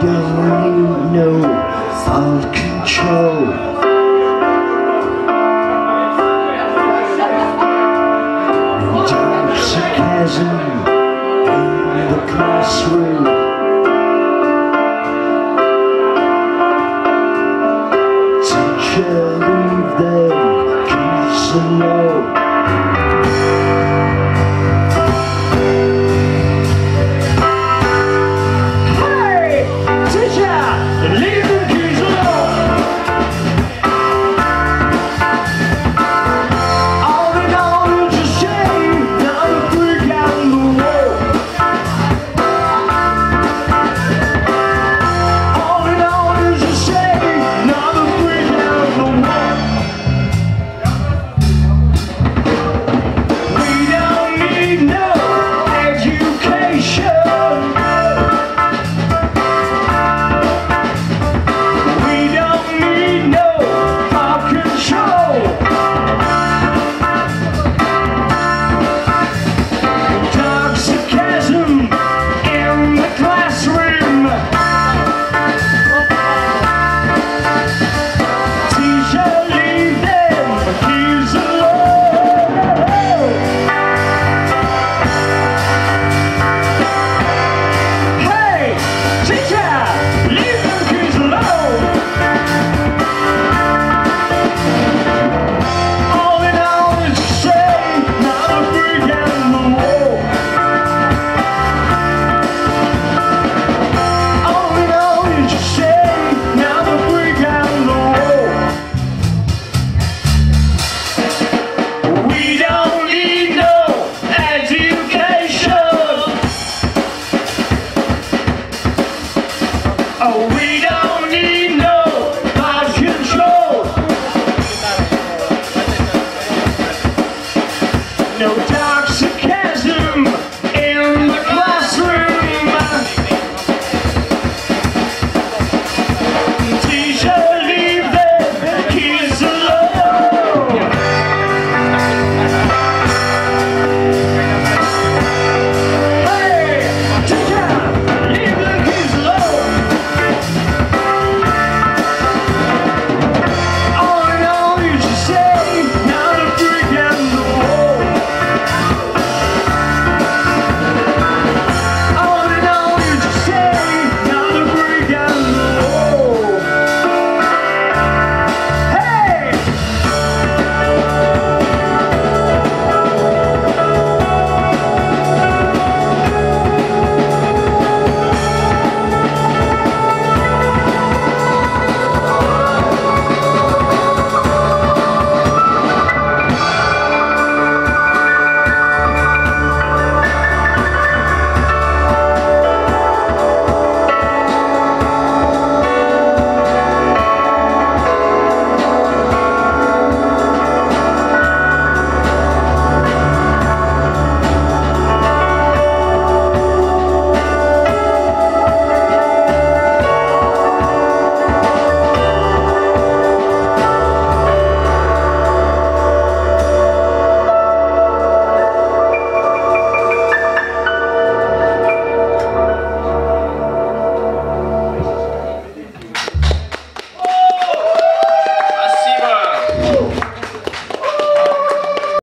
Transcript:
Girl, you know I'll control sarcasm in the classroom.